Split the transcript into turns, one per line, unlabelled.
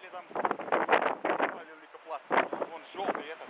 взяли там лейкопласт. Он желтый, этот